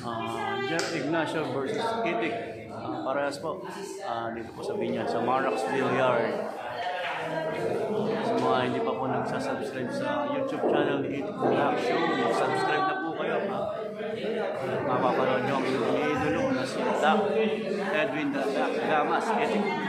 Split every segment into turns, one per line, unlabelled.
Ah, Jeff Ignacio versus Itik. Ah, parehas po. Ah, dito po sa Binyan, sa Marrocksville Yard. Sa mga hindi pa po nagsasubscribe sa YouTube channel ni Itik Vlog Show, subscribe na po kayo. Ha? At mapapanood nyo ang idolo na si Doc Edwin Doc Gamas. Itik.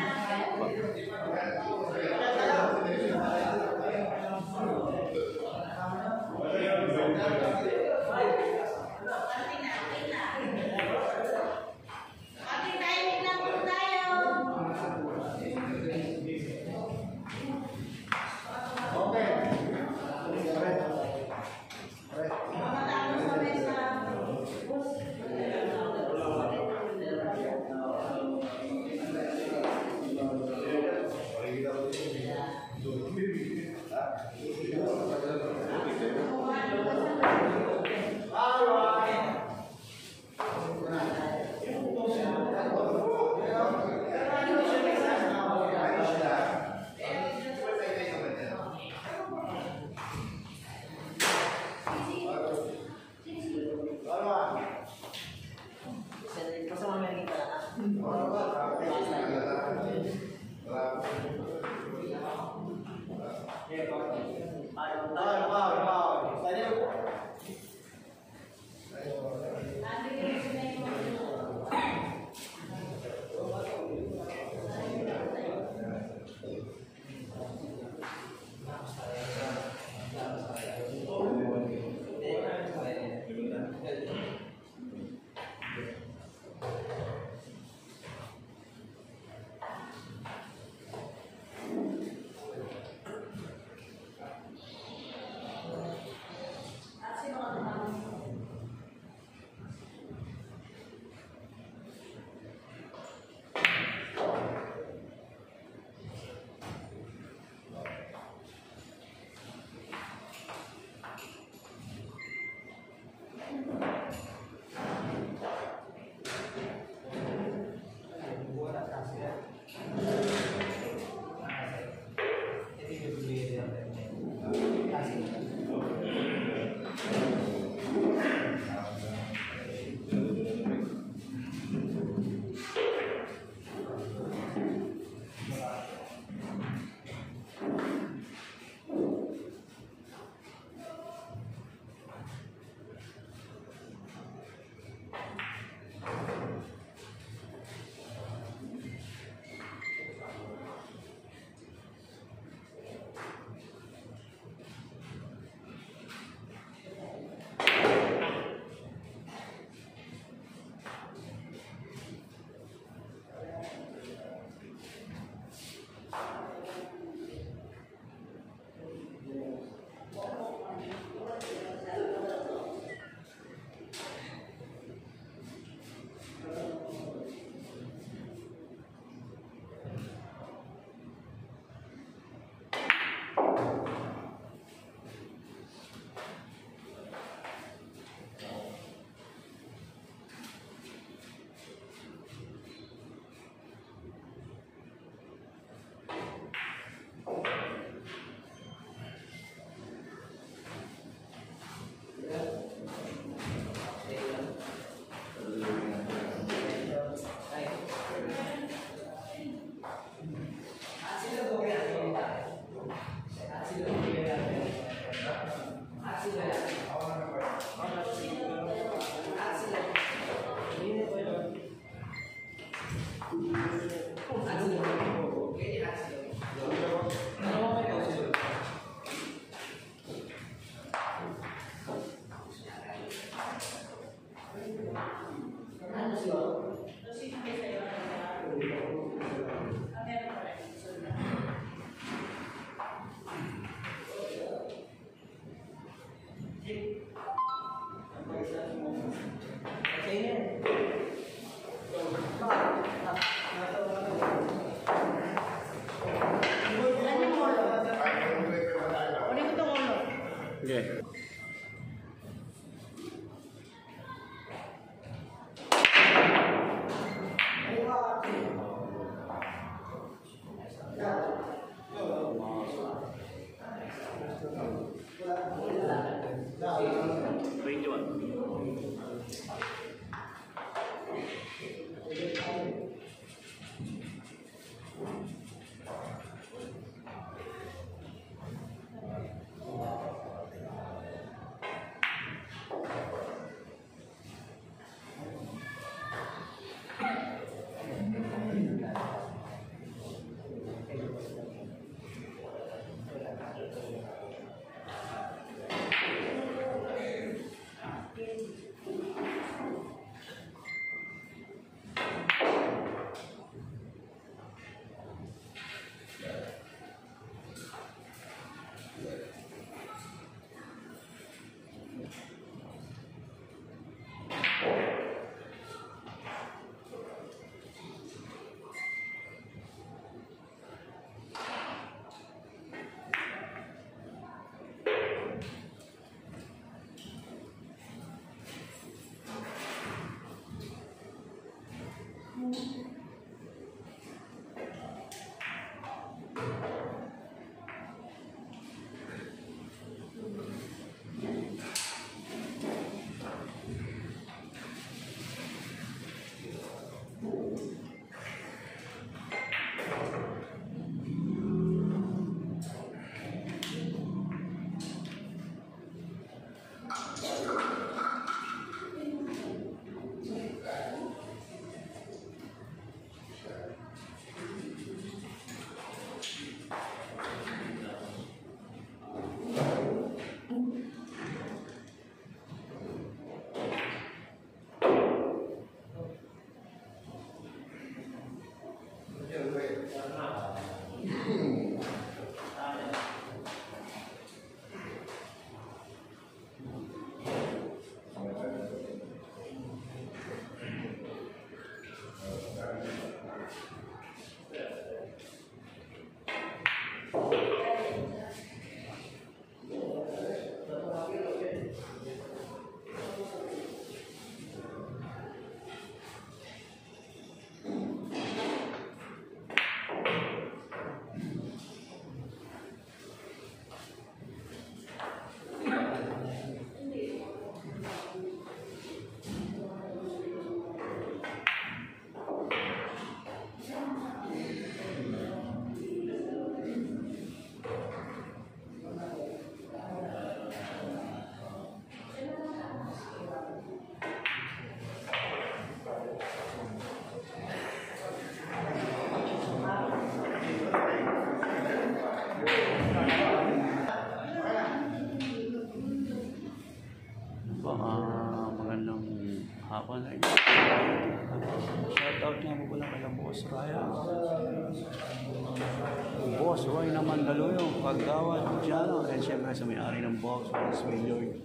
Roy na Mandaluyong, Paggawa, Diano, and syempre sa may-ari ng box, Boss Willard,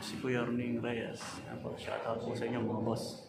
si Kuya Erning Reyes. Yan po, shout out po sa inyo mga boss.